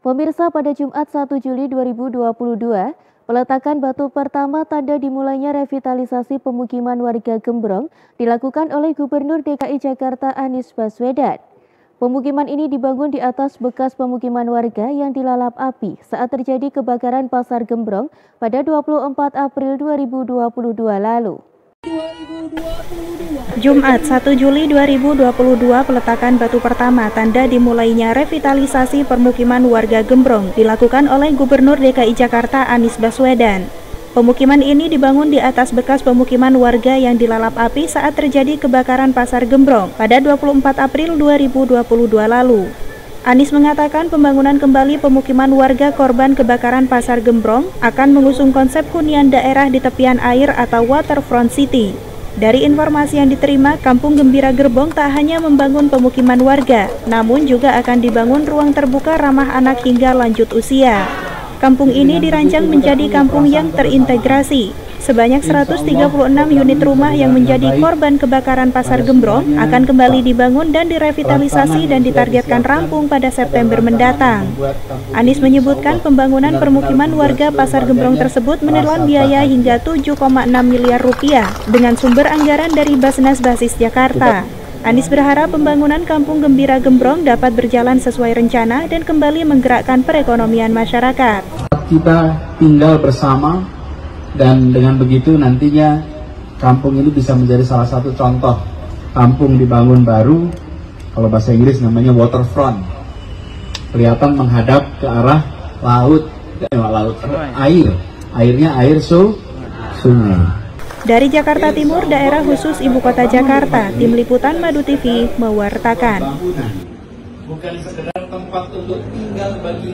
Pemirsa pada Jumat 1 Juli 2022, peletakan batu pertama tanda dimulainya revitalisasi pemukiman warga Gembrong dilakukan oleh Gubernur DKI Jakarta Anies Baswedan. Pemukiman ini dibangun di atas bekas pemukiman warga yang dilalap api saat terjadi kebakaran Pasar Gembrong pada 24 April 2022 lalu. Jumat 1 Juli 2022 peletakan batu pertama tanda dimulainya revitalisasi permukiman warga Gembrong dilakukan oleh Gubernur DKI Jakarta Anies Baswedan. Pemukiman ini dibangun di atas bekas pemukiman warga yang dilalap api saat terjadi kebakaran Pasar Gembrong pada 24 April 2022 lalu. Anies mengatakan pembangunan kembali pemukiman warga korban kebakaran Pasar Gembrong akan mengusung konsep hunian daerah di tepian air atau waterfront city. Dari informasi yang diterima, Kampung Gembira Gerbong tak hanya membangun pemukiman warga, namun juga akan dibangun ruang terbuka ramah anak hingga lanjut usia. Kampung ini dirancang menjadi kampung yang terintegrasi, Sebanyak 136 unit rumah yang menjadi korban kebakaran Pasar Gembrong akan kembali dibangun dan direvitalisasi dan ditargetkan rampung pada September mendatang. Anies menyebutkan pembangunan permukiman warga Pasar Gembrong tersebut menelan biaya hingga 7,6 miliar rupiah dengan sumber anggaran dari Basnas Basis Jakarta. Anies berharap pembangunan Kampung Gembira Gembrong dapat berjalan sesuai rencana dan kembali menggerakkan perekonomian masyarakat. Kita tinggal bersama dan dengan begitu nantinya kampung ini bisa menjadi salah satu contoh kampung dibangun baru kalau bahasa Inggris namanya waterfront. Kelihatan menghadap ke arah laut eh, laut air. Airnya air su sungai. Dari Jakarta Timur, daerah khusus Ibu Kota Jakarta, Tim Liputan Madu TV mewartakan. Bukan sekedar tempat untuk tinggal bagi